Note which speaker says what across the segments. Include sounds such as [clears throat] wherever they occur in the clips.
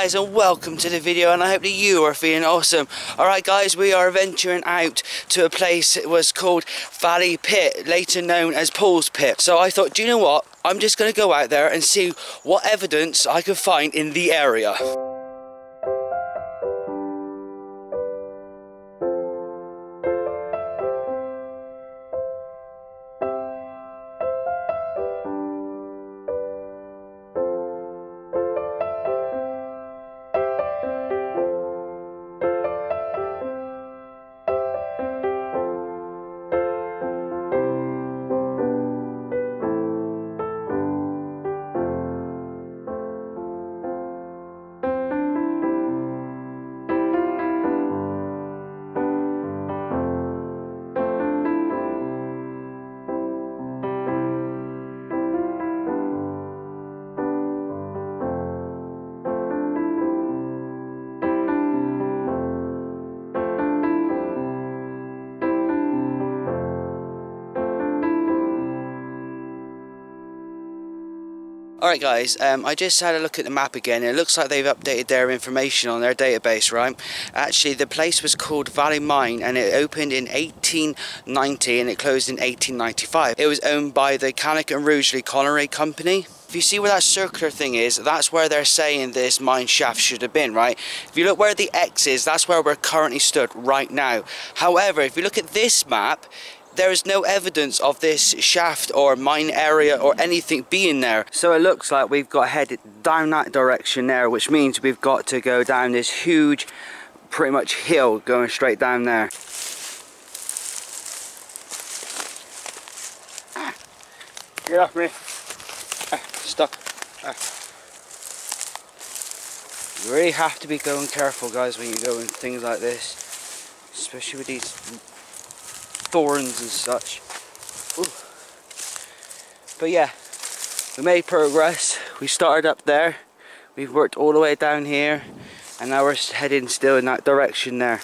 Speaker 1: guys and welcome to the video and I hope that you are feeling awesome. Alright guys, we are venturing out to a place that was called Valley Pit, later known as Paul's Pit. So I thought, do you know what? I'm just going to go out there and see what evidence I can find in the area. Alright guys, um, I just had a look at the map again it looks like they've updated their information on their database, right? Actually, the place was called Valley Mine and it opened in 1890 and it closed in 1895. It was owned by the Cannock and Rugeley Colliery Company. If you see where that circular thing is, that's where they're saying this mine shaft should have been, right? If you look where the X is, that's where we're currently stood right now. However, if you look at this map, there is no evidence of this shaft or mine area or anything being there. So it looks like we've got headed down that direction there, which means we've got to go down this huge, pretty much hill going straight down there. Get off me. Stuck. Ah. You really have to be going careful guys when you go in things like this. Especially with these thorns and such. Ooh. But yeah, we made progress. We started up there. We've worked all the way down here and now we're heading still in that direction there.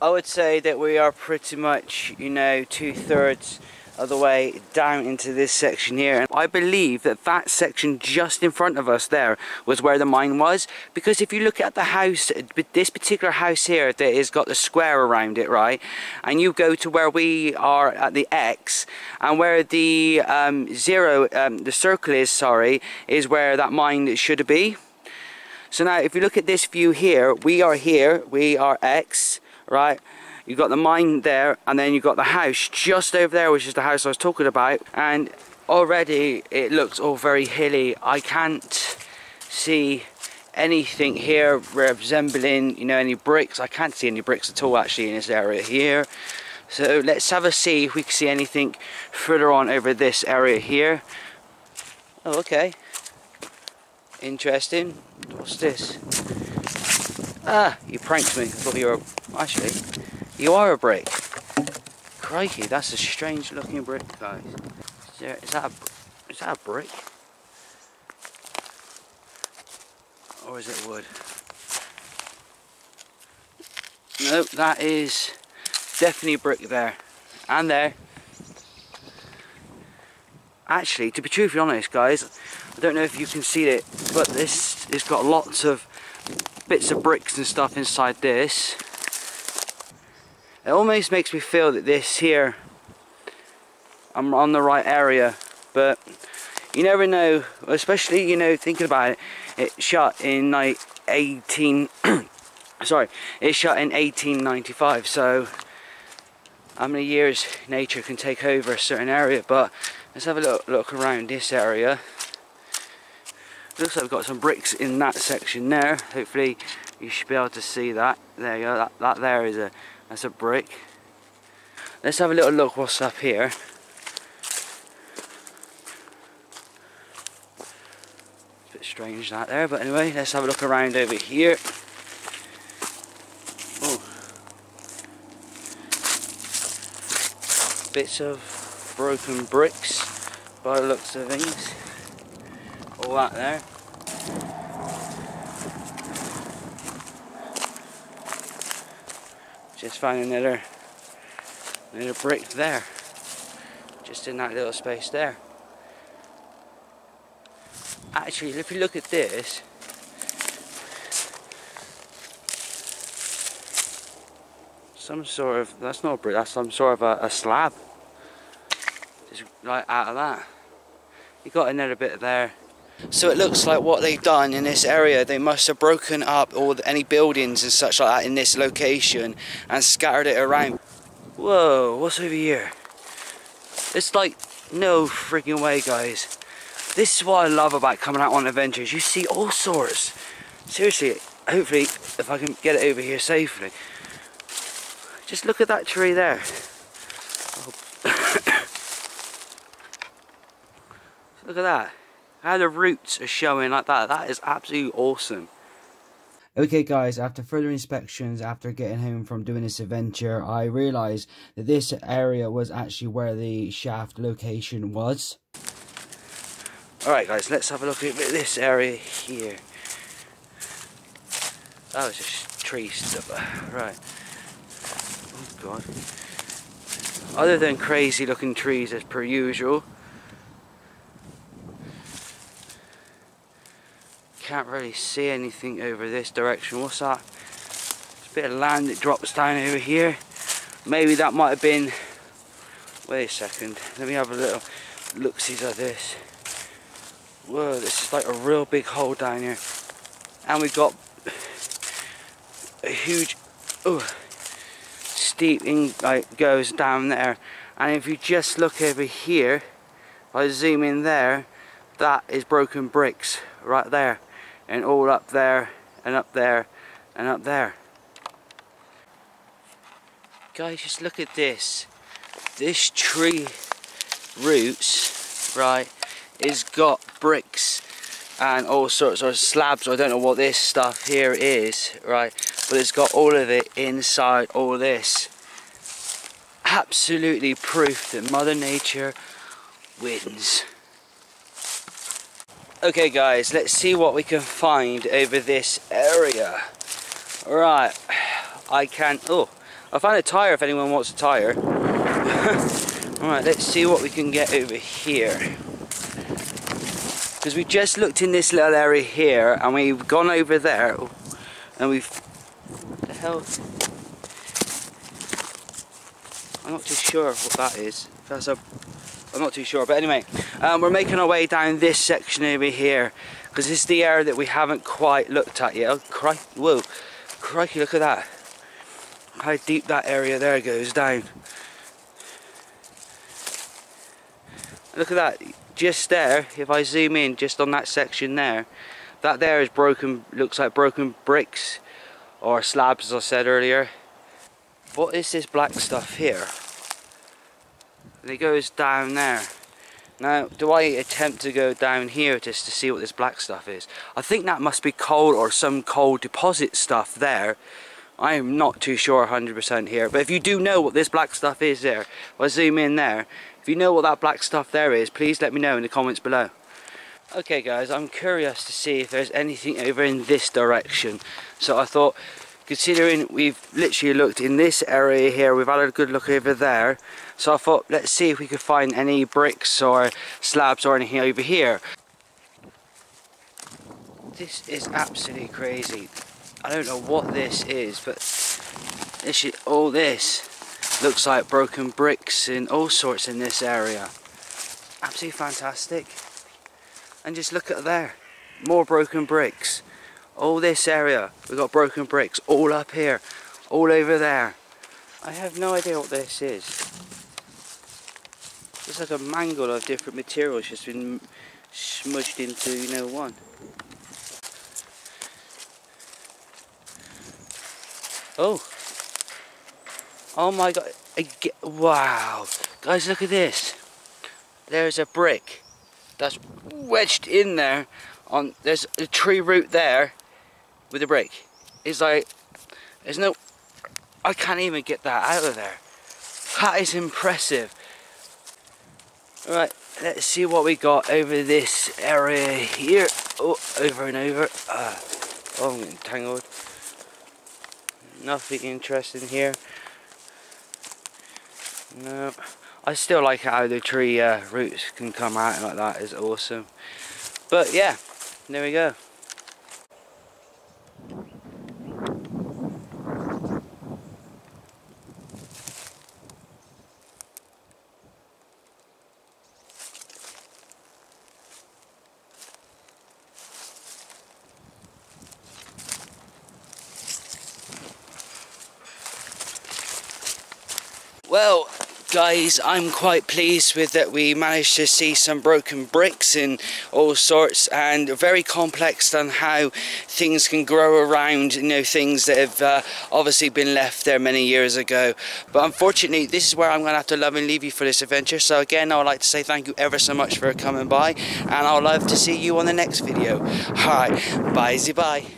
Speaker 1: I would say that we are pretty much, you know, two-thirds of the way down into this section here. And I believe that that section just in front of us there was where the mine was. Because if you look at the house, this particular house here that has got the square around it, right? And you go to where we are at the X and where the um, zero, um, the circle is, sorry, is where that mine should be. So now if you look at this view here, we are here, we are X, right? You've got the mine there and then you've got the house just over there which is the house I was talking about. And already it looks all very hilly. I can't see anything here resembling you know any bricks. I can't see any bricks at all actually in this area here. So let's have a see if we can see anything further on over this area here. Oh okay. Interesting. What's this? Ah you pranked me. I thought you were actually you are a brick. Crikey, that's a strange looking brick, guys. Is, there, is, that, a, is that a brick? Or is it wood? Nope, that is definitely brick there. And there. Actually, to be truthfully honest, guys, I don't know if you can see it, but this has got lots of bits of bricks and stuff inside this it almost makes me feel that this here I'm on the right area but you never know especially you know thinking about it it shot in like 18 [clears throat] sorry it shot in 1895 so how many years nature can take over a certain area but let's have a look, look around this area. Looks like we've got some bricks in that section there. Hopefully you should be able to see that. There you go that, that there is a that's a brick. Let's have a little look what's up here. A bit strange that there, but anyway, let's have a look around over here. Oh. Bits of broken bricks by the looks of things. All that there. Just found another, another brick there. Just in that little space there. Actually, if you look at this, some sort of, that's not a brick, that's some sort of a, a slab. Just like out of that. You got another bit there so it looks like what they've done in this area, they must have broken up all the, any buildings and such like that in this location and scattered it around. Whoa, what's over here? It's like, no freaking way guys. This is what I love about coming out on adventures. You see all sorts. Seriously, hopefully if I can get it over here safely. Just look at that tree there. [coughs] look at that. How the roots are showing like that. That is absolutely awesome. Okay guys, after further inspections, after getting home from doing this adventure, I realised that this area was actually where the shaft location was. Alright guys, let's have a look at this area here. That was just tree stuff. Right. Oh god. Other than crazy looking trees as per usual, can't really see anything over this direction. What's that? It's a bit of land that drops down over here. Maybe that might have been... Wait a second. Let me have a little look-see at this. Whoa, this is like a real big hole down here. And we've got a huge... Oh, steep in, like goes down there. And if you just look over here, I zoom in there, that is broken bricks right there and all up there and up there and up there. Guys, just look at this. This tree roots, right, is got bricks and all sorts of slabs. I don't know what this stuff here is, right, but it's got all of it inside all this. Absolutely proof that Mother Nature wins. Okay guys, let's see what we can find over this area. Right, I can, oh, I found a tyre if anyone wants a tyre. Alright, [laughs] let's see what we can get over here. Because we just looked in this little area here and we've gone over there and we've, the hell, I'm not too sure what that is. That's a I'm not too sure but anyway um, we're making our way down this section over here because this is the area that we haven't quite looked at yet. Oh, cri whoa crikey look at that. How deep that area there goes down. Look at that just there if I zoom in just on that section there that there is broken looks like broken bricks or slabs as I said earlier. What is this black stuff here and it goes down there. Now, do I attempt to go down here just to see what this black stuff is? I think that must be coal or some coal deposit stuff there. I am not too sure 100% here, but if you do know what this black stuff is there, I'll zoom in there. If you know what that black stuff there is, please let me know in the comments below. Okay guys, I'm curious to see if there's anything over in this direction. So I thought, considering we've literally looked in this area here, we've had a good look over there, so I thought, let's see if we could find any bricks or slabs or anything over here. This is absolutely crazy. I don't know what this is, but this is, all this looks like broken bricks and all sorts in this area. Absolutely fantastic. And just look at there, more broken bricks. All this area, we've got broken bricks all up here, all over there. I have no idea what this is. It's like a mangle of different materials just been smudged into, you know, one. Oh. Oh my god. Wow. Guys, look at this. There's a brick that's wedged in there on there's a tree root there with a brick. It's like there's no I can't even get that out of there. That is impressive. Right, let's see what we got over this area here. Oh, over and over. Uh, oh, I'm getting tangled. Nothing interesting here. No. I still like how the tree uh, roots can come out like that. Is awesome. But yeah, there we go. Well, guys, I'm quite pleased with that we managed to see some broken bricks and all sorts and very complex on how things can grow around, you know, things that have uh, obviously been left there many years ago. But unfortunately, this is where I'm going to have to love and leave you for this adventure. So again, I would like to say thank you ever so much for coming by and I'll love to see you on the next video. Alright, bye-bye.